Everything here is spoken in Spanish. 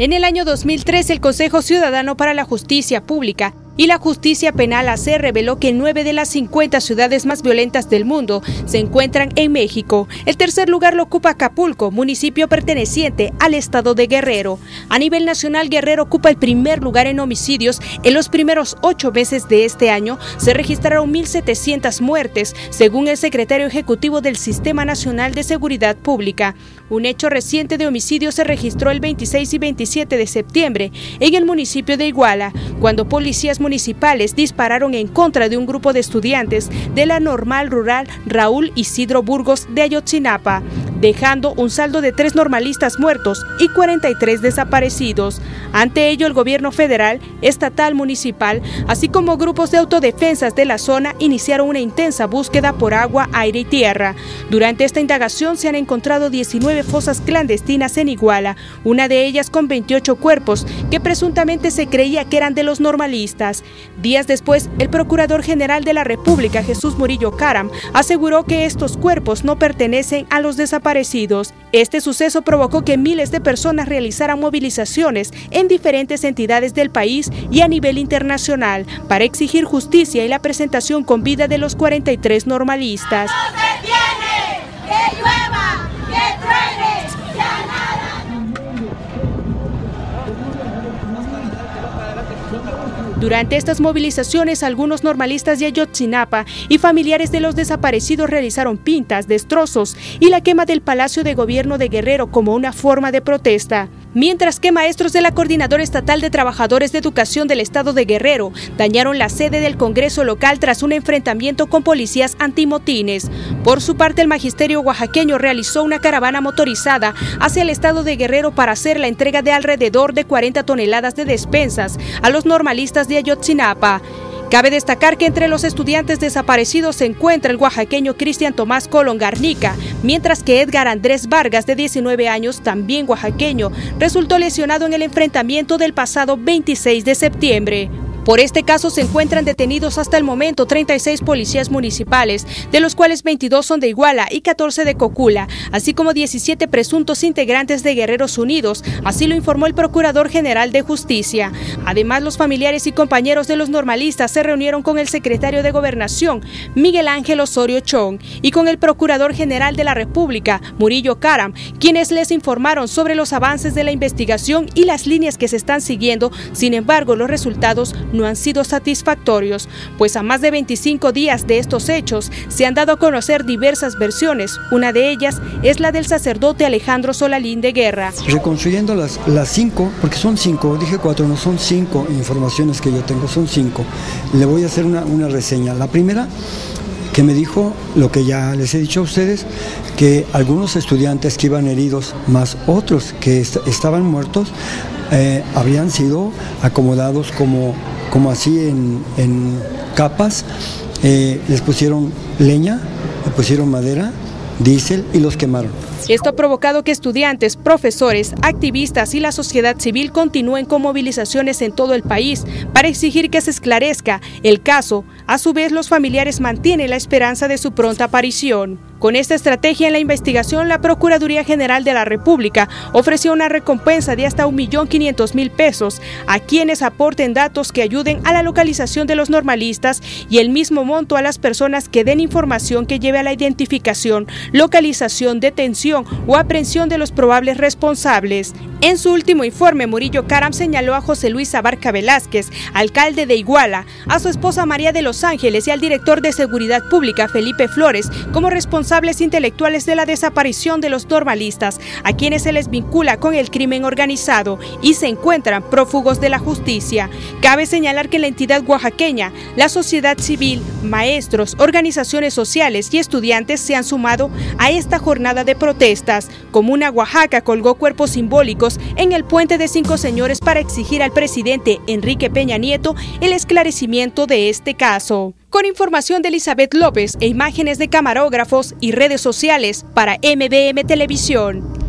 En el año 2003, el Consejo Ciudadano para la Justicia Pública y la justicia penal AC reveló que nueve de las 50 ciudades más violentas del mundo se encuentran en México. El tercer lugar lo ocupa Acapulco, municipio perteneciente al estado de Guerrero. A nivel nacional, Guerrero ocupa el primer lugar en homicidios. En los primeros ocho meses de este año se registraron 1.700 muertes, según el secretario ejecutivo del Sistema Nacional de Seguridad Pública. Un hecho reciente de homicidio se registró el 26 y 27 de septiembre en el municipio de Iguala, cuando policías municipales municipales dispararon en contra de un grupo de estudiantes de la normal rural Raúl Isidro Burgos de Ayotzinapa, dejando un saldo de tres normalistas muertos y 43 desaparecidos. Ante ello, el gobierno federal, estatal, municipal, así como grupos de autodefensas de la zona iniciaron una intensa búsqueda por agua, aire y tierra. Durante esta indagación se han encontrado 19 fosas clandestinas en Iguala, una de ellas con 28 cuerpos que presuntamente se creía que eran de los normalistas. Días después, el Procurador General de la República, Jesús Murillo Caram, aseguró que estos cuerpos no pertenecen a los desaparecidos. Este suceso provocó que miles de personas realizaran movilizaciones en diferentes entidades del país y a nivel internacional para exigir justicia y la presentación con vida de los 43 normalistas. Durante estas movilizaciones, algunos normalistas de Ayotzinapa y familiares de los desaparecidos realizaron pintas, destrozos y la quema del Palacio de Gobierno de Guerrero como una forma de protesta mientras que maestros de la Coordinadora Estatal de Trabajadores de Educación del Estado de Guerrero dañaron la sede del Congreso local tras un enfrentamiento con policías antimotines. Por su parte, el magisterio oaxaqueño realizó una caravana motorizada hacia el Estado de Guerrero para hacer la entrega de alrededor de 40 toneladas de despensas a los normalistas de Ayotzinapa. Cabe destacar que entre los estudiantes desaparecidos se encuentra el oaxaqueño Cristian Tomás Colón Garnica, mientras que Edgar Andrés Vargas, de 19 años, también oaxaqueño, resultó lesionado en el enfrentamiento del pasado 26 de septiembre. Por este caso se encuentran detenidos hasta el momento 36 policías municipales, de los cuales 22 son de Iguala y 14 de Cocula, así como 17 presuntos integrantes de Guerreros Unidos, así lo informó el Procurador General de Justicia. Además, los familiares y compañeros de los normalistas se reunieron con el secretario de Gobernación, Miguel Ángel Osorio Chong, y con el Procurador General de la República, Murillo Caram, quienes les informaron sobre los avances de la investigación y las líneas que se están siguiendo. Sin embargo, los resultados no han sido satisfactorios, pues a más de 25 días de estos hechos se han dado a conocer diversas versiones. Una de ellas es la del sacerdote Alejandro Solalín de Guerra. Reconstruyendo las, las cinco, porque son cinco, dije cuatro, no son cinco informaciones que yo tengo, son cinco. Le voy a hacer una, una reseña. La primera que me dijo lo que ya les he dicho a ustedes, que algunos estudiantes que iban heridos, más otros que estaban muertos, eh, habrían sido acomodados como como así en, capas, eh, les pusieron leña, le pusieron madera, diésel y los quemaron. Esto ha provocado que estudiantes, profesores, activistas y la sociedad civil continúen con movilizaciones en todo el país para exigir que se esclarezca el caso. A su vez, los familiares mantienen la esperanza de su pronta aparición. Con esta estrategia en la investigación, la Procuraduría General de la República ofreció una recompensa de hasta 1.500.000 pesos a quienes aporten datos que ayuden a la localización de los normalistas y el mismo monto a las personas que den información que lleve a la identificación, localización, detención o aprehensión de los probables responsables. En su último informe, Murillo Caram señaló a José Luis Abarca Velázquez, alcalde de Iguala, a su esposa María de los Ángeles y al director de Seguridad Pública, Felipe Flores, como responsables intelectuales de la desaparición de los normalistas, a quienes se les vincula con el crimen organizado y se encuentran prófugos de la justicia. Cabe señalar que la entidad oaxaqueña, la sociedad civil, maestros, organizaciones sociales y estudiantes se han sumado a esta jornada de protestas. Comuna Oaxaca colgó cuerpos simbólicos en el puente de Cinco Señores para exigir al presidente Enrique Peña Nieto el esclarecimiento de este caso. Con información de Elizabeth López e imágenes de camarógrafos y redes sociales para MBM Televisión.